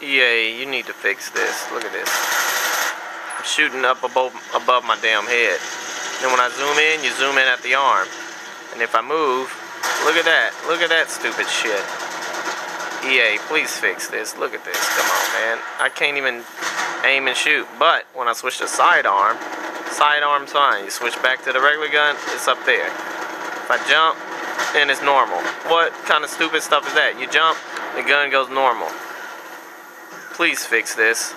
EA, you need to fix this. Look at this. I'm shooting up above, above my damn head. Then when I zoom in, you zoom in at the arm. And if I move, look at that. Look at that stupid shit. EA, please fix this. Look at this. Come on, man. I can't even aim and shoot. But when I switch to sidearm, sidearm's fine. You switch back to the regular gun, it's up there. If I jump, then it's normal. What kind of stupid stuff is that? You jump, the gun goes normal. Please fix this.